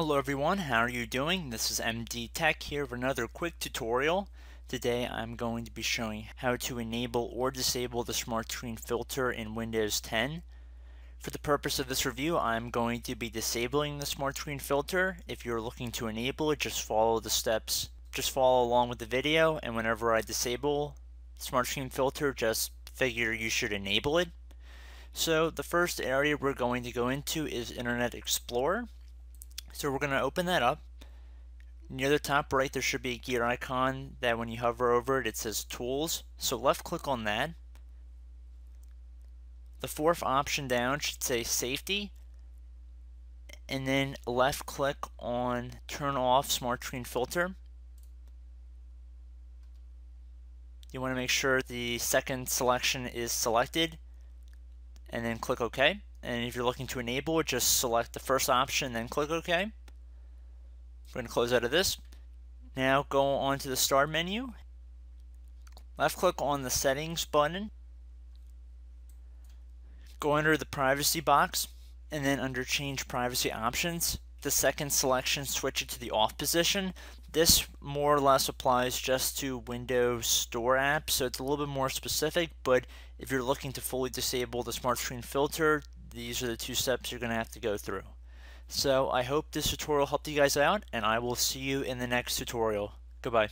Hello everyone, how are you doing? This is MD Tech here for another quick tutorial. Today I'm going to be showing how to enable or disable the smart screen filter in Windows 10. For the purpose of this review, I'm going to be disabling the smart screen filter. If you're looking to enable it, just follow the steps. Just follow along with the video, and whenever I disable smart screen filter, just figure you should enable it. So the first area we're going to go into is Internet Explorer. So we're going to open that up. Near the top right there should be a gear icon that when you hover over it it says tools. So left click on that. The fourth option down should say safety and then left click on turn off smart screen filter. You want to make sure the second selection is selected and then click OK. And if you're looking to enable it, just select the first option, then click OK. We're going to close out of this. Now go on to the Start menu. Left click on the Settings button. Go under the Privacy box, and then under Change Privacy Options, the second selection, switch it to the off position. This more or less applies just to Windows Store apps, so it's a little bit more specific, but if you're looking to fully disable the smart screen filter, these are the two steps you're going to have to go through. So I hope this tutorial helped you guys out, and I will see you in the next tutorial. Goodbye.